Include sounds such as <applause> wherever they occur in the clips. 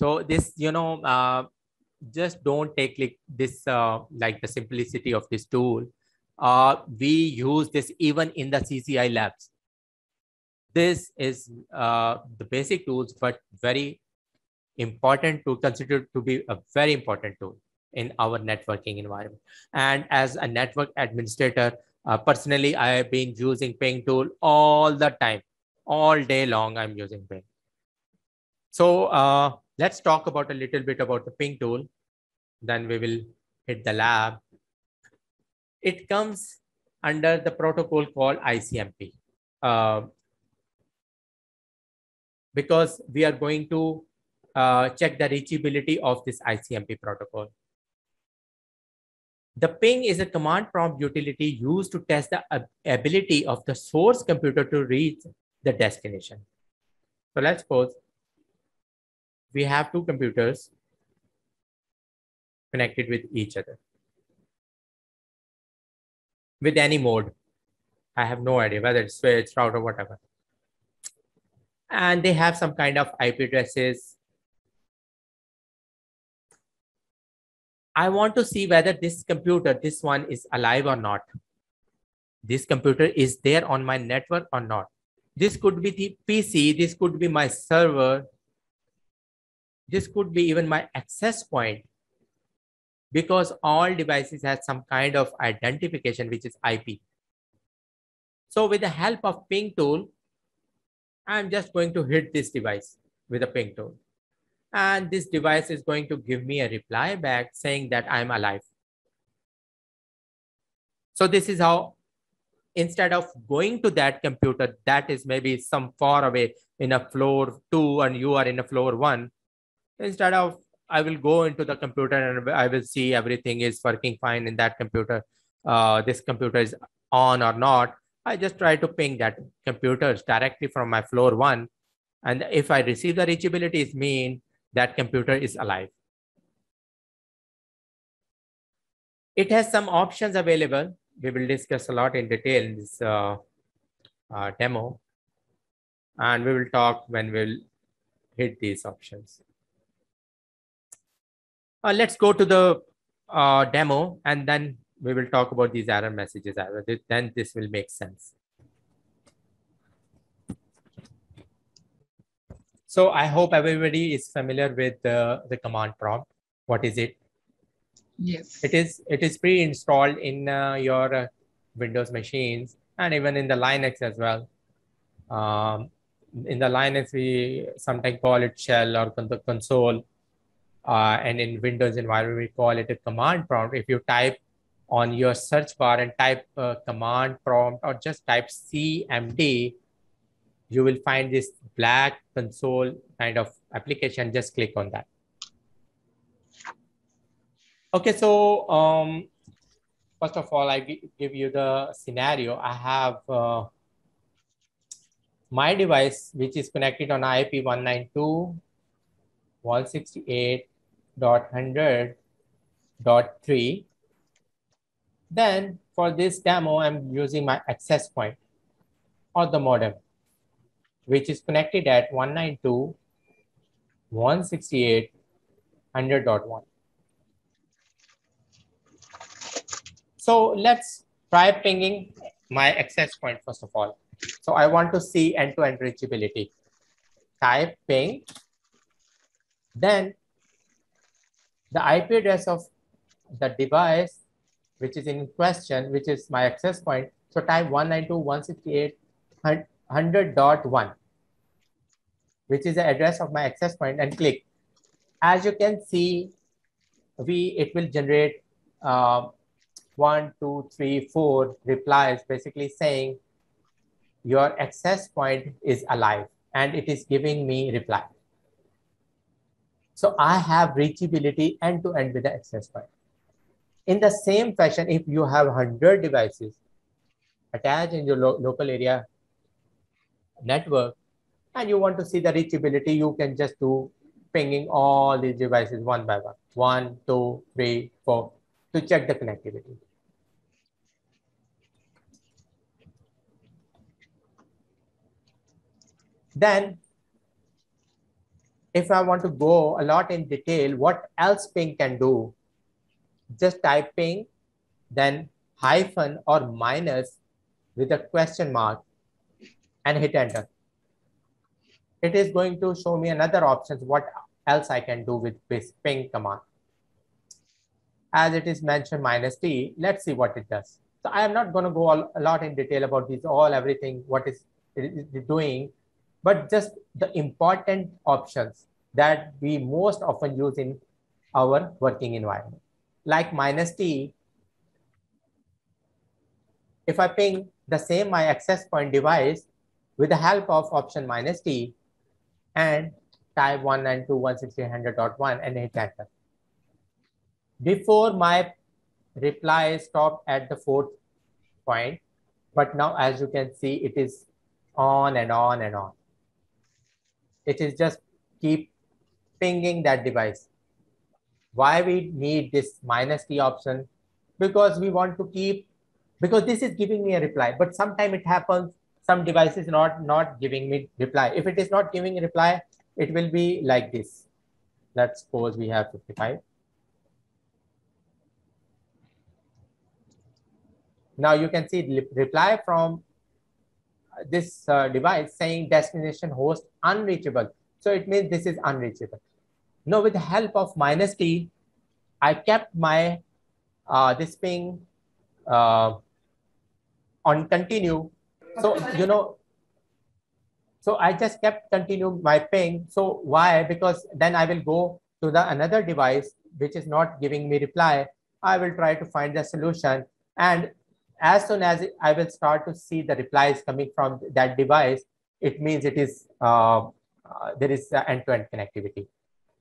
So this, you know, uh, just don't take like this, uh, like the simplicity of this tool. Uh, we use this even in the CCIE labs. This is uh, the basic tools, but very important to consider to be a very important tool in our networking environment. And as a network administrator, uh, personally, I have been using ping tool all the time, all day long. I'm using ping. So uh, let's talk about a little bit about the ping tool. Then we will hit the lab. It comes under the protocol called ICMP. Uh, because we are going to uh, check the reachability of this ICMP protocol. The ping is a command prompt utility used to test the ability of the source computer to reach the destination. So let's suppose we have two computers connected with each other with any mode. I have no idea whether it's switch, router, whatever. And they have some kind of IP addresses I want to see whether this computer, this one is alive or not. This computer is there on my network or not. This could be the PC, this could be my server, this could be even my access point because all devices have some kind of identification, which is IP. So with the help of ping tool, I'm just going to hit this device with a ping tool and this device is going to give me a reply back saying that I'm alive. So this is how, instead of going to that computer that is maybe some far away in a floor two and you are in a floor one, instead of I will go into the computer and I will see everything is working fine in that computer. Uh, this computer is on or not. I just try to ping that computers directly from my floor one. And if I receive the reachability, it mean that computer is alive. It has some options available. We will discuss a lot in detail in this uh, uh, demo. And we will talk when we'll hit these options. Uh, let's go to the uh, demo and then we will talk about these error messages. Then this will make sense. So I hope everybody is familiar with the, the command prompt. What is it? Yes. It is it is pre-installed in uh, your uh, Windows machines and even in the Linux as well. Um, in the Linux, we sometimes call it shell or the console. Uh, and in Windows environment, we call it a command prompt. If you type on your search bar and type uh, command prompt or just type CMD, you will find this black console kind of application. Just click on that. Okay, so um, first of all, I give you the scenario. I have uh, my device, which is connected on IP 192.168.100.3. Then for this demo, I'm using my access point or the modem which is connected at 192.168.100.1. So let's try pinging my access point first of all. So I want to see end-to-end -end reachability. Type ping, then the IP address of the device, which is in question, which is my access point. So type 192.168.100.1, which is the address of my access point and click. As you can see, we it will generate uh, one, two, three, four replies, basically saying your access point is alive and it is giving me reply. So I have reachability end to end with the access point. In the same fashion, if you have 100 devices attached in your lo local area network and you want to see the reachability, you can just do pinging all these devices one by one. One, two, three, four, to check the connectivity. Then if I want to go a lot in detail, what else ping can do? Just type ping, then hyphen or minus with a question mark and hit enter. It is going to show me another options, what else I can do with this ping command. As it is mentioned minus t, let's see what it does. So I am not going to go a lot in detail about this, all everything, what is it is doing but just the important options that we most often use in our working environment. Like minus T, if I ping the same my access point device with the help of option minus T and type 192.168.100.1 and hit enter. Before my reply stopped at the fourth point, but now as you can see, it is on and on and on it is just keep pinging that device. Why we need this minus T option? Because we want to keep, because this is giving me a reply, but sometime it happens, some device is not, not giving me reply. If it is not giving a reply, it will be like this. Let's suppose we have 55. Now you can see reply from this uh, device saying destination host unreachable. So it means this is unreachable. Now with the help of minus T, I kept my uh, this ping uh, on continue. So, you know, so I just kept continue my ping. So why? Because then I will go to the another device, which is not giving me reply. I will try to find the solution. And as soon as I will start to see the replies coming from that device, it means it is uh, uh, there is end-to-end -end connectivity.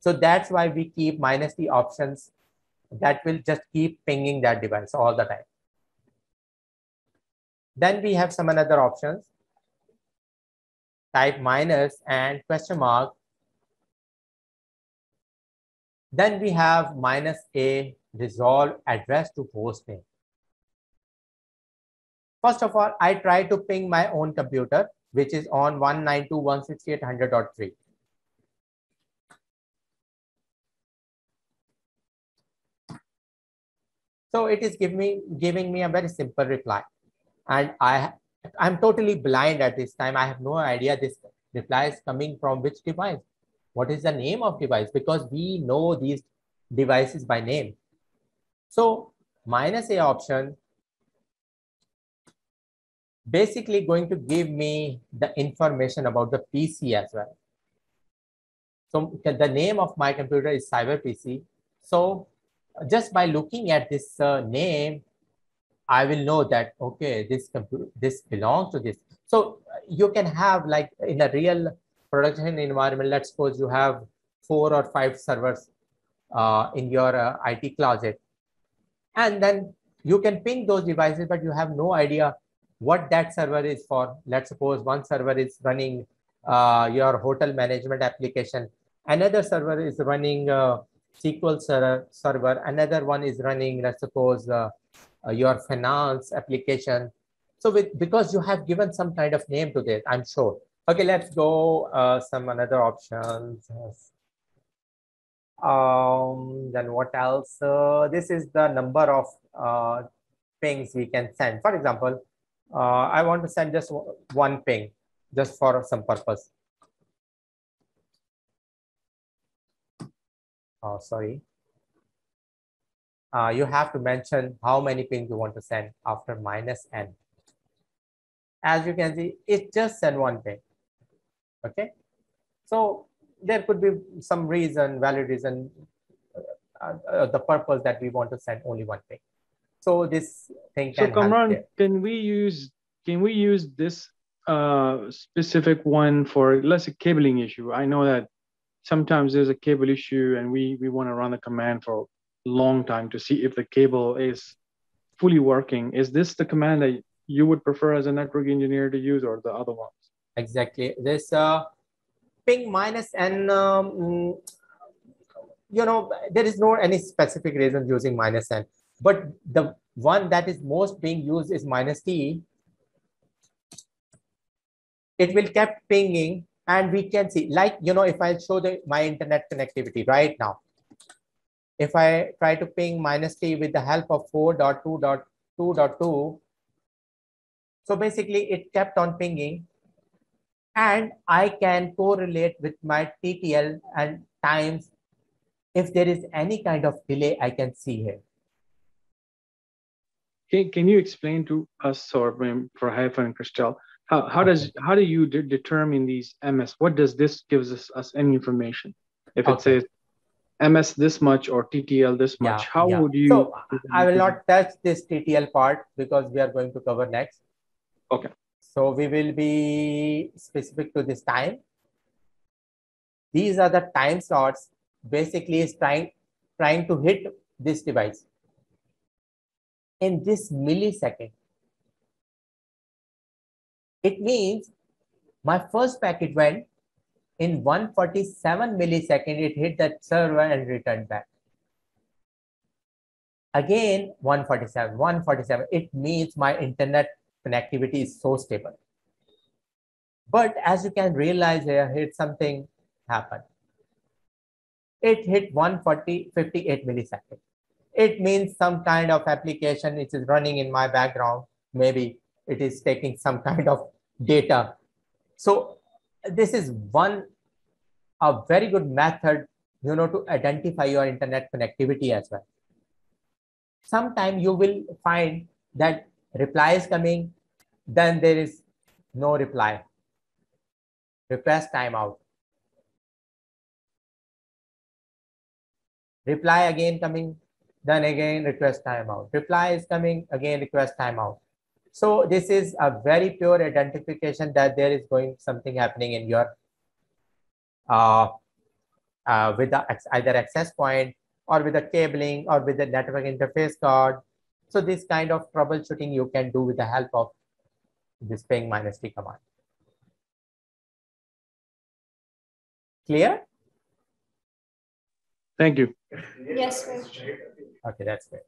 So that's why we keep minus the options that will just keep pinging that device all the time. Then we have some another options. Type minus and question mark. Then we have minus a resolve address to host name. First of all, I try to ping my own computer, which is on 192.168.100.3. So it is giving me, giving me a very simple reply. And I, I'm totally blind at this time. I have no idea this reply is coming from which device. What is the name of device? Because we know these devices by name. So minus a option basically going to give me the information about the PC as well. So the name of my computer is Cyber PC. So just by looking at this uh, name, I will know that, okay, this computer, this belongs to this. So you can have like in a real production environment, let's suppose you have four or five servers uh, in your uh, IT closet. And then you can ping those devices, but you have no idea what that server is for. Let's suppose one server is running uh, your hotel management application. Another server is running uh, SQL server, server. Another one is running, let's suppose, uh, uh, your finance application. So with, because you have given some kind of name to this, I'm sure. Okay, let's go uh, some another options. Um, then what else? Uh, this is the number of pings we can send. For example, uh, I want to send just one ping just for some purpose. Oh, sorry. Uh, you have to mention how many pings you want to send after minus n. As you can see, it just sent one ping. Okay. So there could be some reason, valid reason, uh, uh, the purpose that we want to send only one ping. So this thing can. So Kamran, can we use can we use this uh, specific one for let's say cabling issue? I know that sometimes there's a cable issue n we we want to run the command for a long time to see if the cable is fully working. Is this the command that you would prefer as a network engineer to use or the other ones? Exactly. This uh, ping minus and um, you know there is no any specific reason using minus n but the one that is most being used is minus t. It will keep pinging And we can see, like, you know, if I show the, my internet connectivity right now, if I try to ping minus t with the help of 4.2.2.2, so basically it kept on pinging and I can correlate with my TTL and times if there is any kind of delay I can see here. Can, can you explain to us or for Haifa and Christelle, how, how does how do you de determine these MS? What does this gives us, us any information? If it okay. says MS this much or TTL this much, yeah, how yeah. would you? So I will not touch this TTL part because we are going to cover next. Okay. So we will be specific to this time. These are the time slots. Basically, is trying trying to hit this device in this millisecond. It means my first packet went in 147 millisecond, it hit that server and returned back. Again, 147, 147. It means my internet connectivity is so stable. But as you can realize here, hit something happened. It hit 140, 58 milliseconds. It means some kind of application which is running in my background. Maybe it is taking some kind of data. So this is one, a very good method, you know, to identify your internet connectivity as well. Sometime you will find that reply is coming, then there is no reply. Request timeout. Reply again coming, then again request timeout. Reply is coming, again request timeout. So this is a very pure identification that there is going something happening in your uh, uh, with the either access point or with the cabling or with the network interface card. So this kind of troubleshooting you can do with the help of this ping minus t command. Clear? Thank you. Yes, sir. Okay, that's great.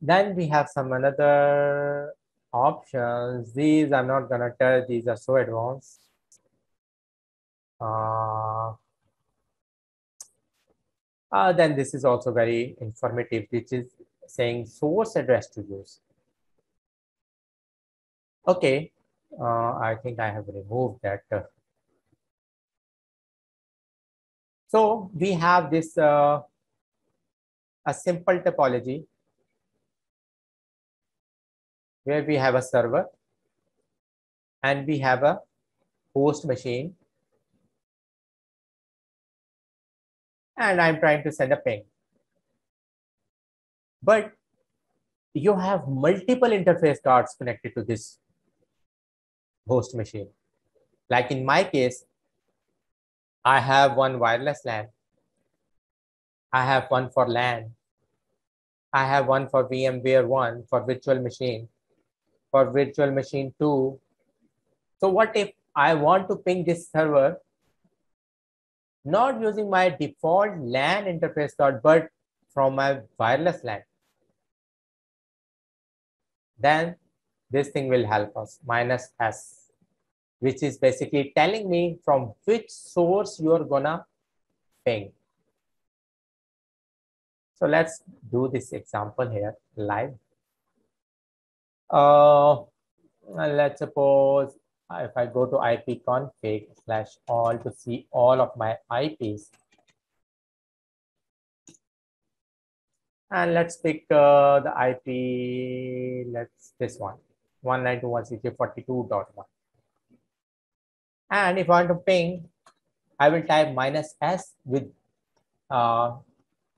Then we have some another options. These I'm not gonna tell, these are so advanced. Uh, uh, then this is also very informative, which is saying source address to use. Okay, uh, I think I have removed that. So we have this uh, a simple topology where we have a server and we have a host machine and I'm trying to send a ping. But you have multiple interface cards connected to this host machine. Like in my case, I have one wireless LAN. I have one for LAN. I have one for VMware 1 for virtual machine for virtual machine 2. So what if I want to ping this server not using my default LAN interface card, but from my wireless LAN? Then this thing will help us, minus S, which is basically telling me from which source you're gonna ping. So let's do this example here live. Uh, let's suppose if I go to ipconfig slash all to see all of my IPs. And let's pick uh, the IP, let's this one, 192.168.42.1. And if I want to ping, I will type minus S with uh,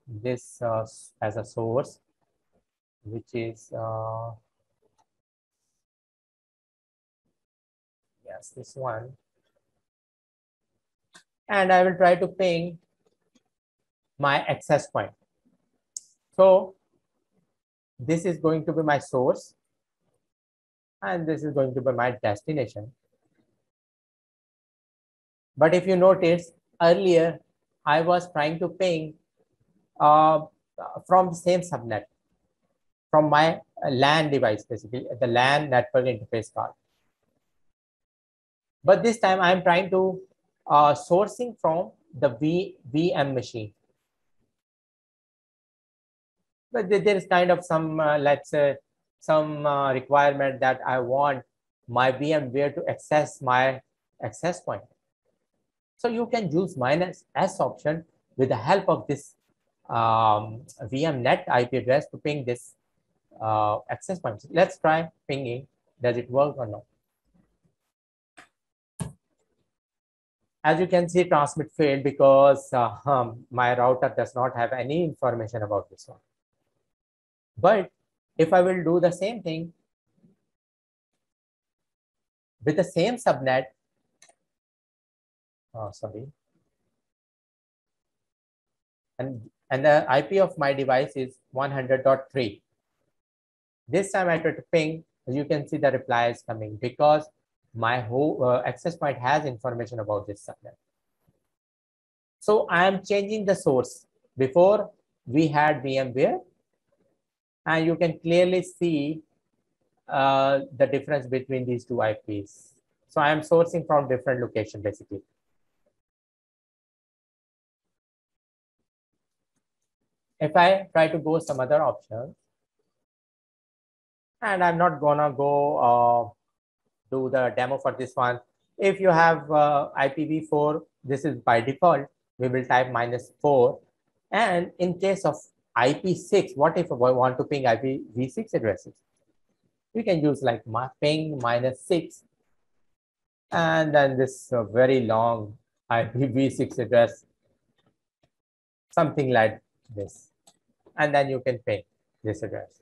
this uh, as a source, which is uh, yes, this one. And I will try to ping my access point. So this is going to be my source and this is going to be my destination. But if you notice earlier, I was trying to ping uh, from the same subnet. from my LAN device, basically the LAN network interface card. But this time I'm trying to uh, sourcing from the v, VM machine. But there is kind of some, uh, let's say, some uh, requirement that I want my VMware to access my access point. So you can use minus S option with the help of this um, VMnet IP address to ping this uh, access point. Let's try pinging. Does it work or not? As you can see, transmit failed because uh, um, my router does not have any information about this one. But if I will do the same thing with the same subnet, oh, sorry, and, and the IP of my device is 100.3. This time I try to ping, you can see the reply is coming because my whole uh, access point has information about this subnet. So I am changing the source. Before we had VMware, and you can clearly see uh, the difference between these two IPs. So I am sourcing from different location basically. If I try to go some other options, and I'm not gonna go uh, do the demo for this one. If you have uh, IPv4, this is by default, we will type minus four. And in case of IP6, what if I want to ping IPv6 addresses? We can use like ping minus six, and then this uh, very long IPv6 <laughs> address, something like this. And then you can ping this address.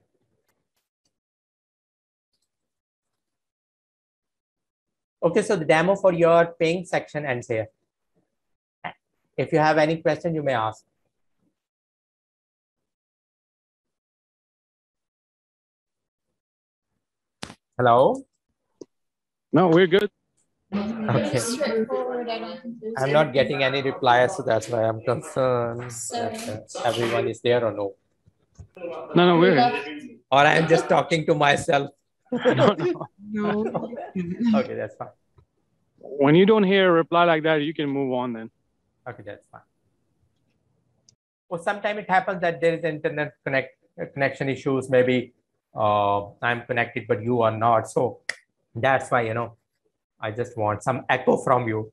Okay, so the demo for your ping section ends here. If you have any question, you may ask. Hello? No, we're good. Okay. I'm not getting any replies, so that's why I'm concerned that uh, everyone is there or no. No, no, we're good. Or I'm just talking to myself. no, no. No. Okay, that's fine. When you don't hear a reply like that, you can move on then. Okay, that's fine. Well, sometimes it happens that there is internet connect connection issues. Maybe uh, I'm connected, but you are not. So that's why, you know, I just want some echo from you.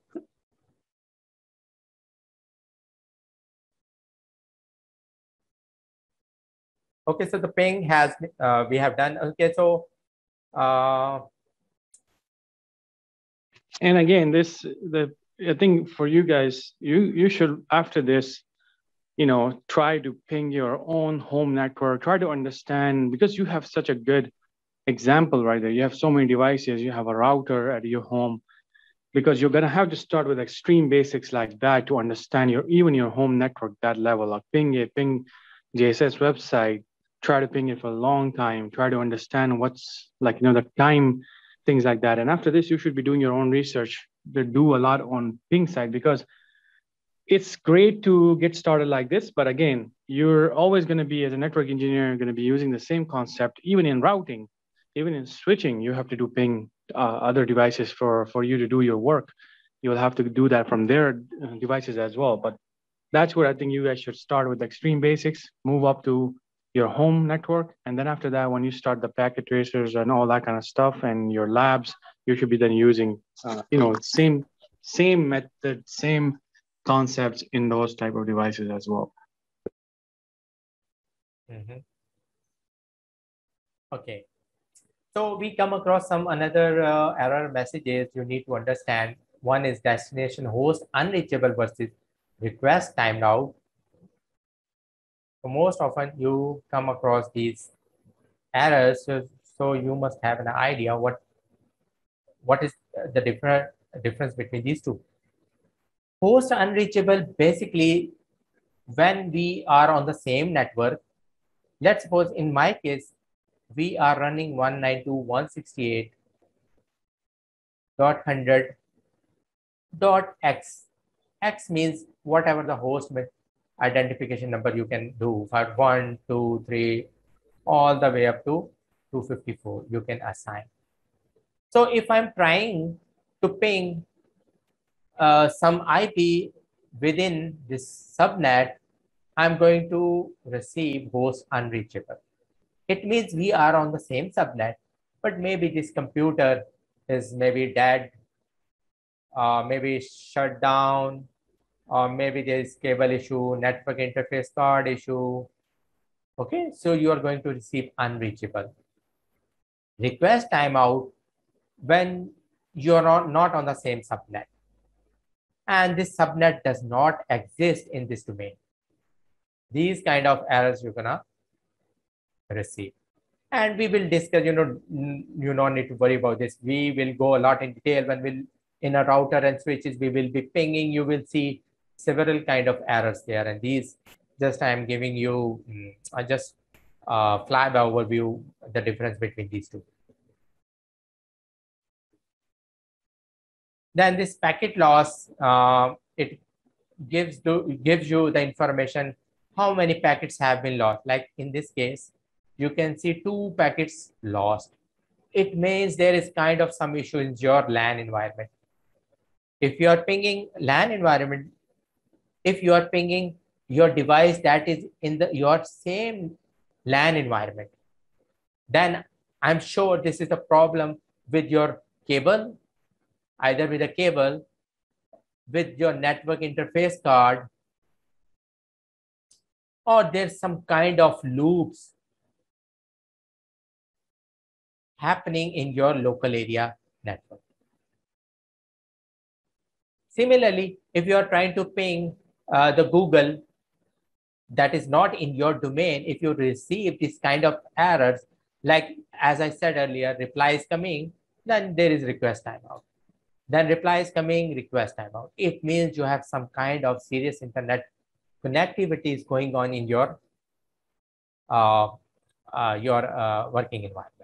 Okay, so the ping has, uh, we have done. Okay, so uh, And again, this the I think for you guys, you you should after this, you know, try to ping your own home network. Try to understand because you have such a good example right there. You have so many devices. You have a router at your home. Because you're gonna have to start with extreme basics like that to understand your even your home network that level. Like ping it, ping JSS website, try to ping it for a long time, try to understand what's like, you know, the time, things like that. And after this, you should be doing your own research to do a lot on ping side because it's great to get started like this. But again, you're always going to be, as a network engineer, going to be using the same concept, even in routing, even in switching, you have to do ping uh, other devices for, for you to do your work. You'll have to do that from their uh, devices as well. But that's where I think you guys should start with extreme basics, move up to your home network. And then after that, when you start the packet tracers and all that kind of stuff and your labs, you should be then using, uh, you know, same, same method, same concepts in those type of devices as well. Mhm. Okay. So we come across some another uh, error messages you need to understand. One is destination host unreachable versus request timed out. So most often you come across these errors, so, so you must have an idea what what is the different difference between these two. Host unreachable basically when we are on the same network. Let's suppose in my case, we are running 192.168.100 dot x x means whatever the host identification number you can do for one two three all the way up to 254 you can assign. So if I'm trying to ping uh, some IP within this subnet, I'm going to receive host unreachable. It means we are on the same subnet, but maybe this computer is maybe dead, uh, maybe shut down, or maybe there is cable issue, network interface card issue. Okay, so you are going to receive unreachable. Request timeout when you are not on the same subnet. And this subnet does not exist in this domain. These kind of errors you're gonna receive. And we will discuss, you know, you don't need to worry about this. We will go a lot in detail when we'll in a router and switches, we will be pinging, you will see several kind of errors there. And these just I'm giving you, mm, I just uh, fly by overview, the difference between these two. Then this packet loss, uh, it gives, do, gives you the information how many packets have been lost. Like in this case, you can see two packets lost. It means there is kind of some issue in your LAN environment. If you are pinging LAN environment, if you are pinging your device that is in the your same LAN environment, then I'm sure this is a problem with your cable either with a cable, with your network interface card, or there's some kind of loops happening in your local area network. Similarly, if you are trying to ping uh, the Google that is not in your domain, if you receive this kind of errors, like as I said earlier, reply is coming, then there is request timeout. Then reply is coming, request timeout. It means you have some kind of serious internet connectivity is going on in your uh, uh, your uh, working environment.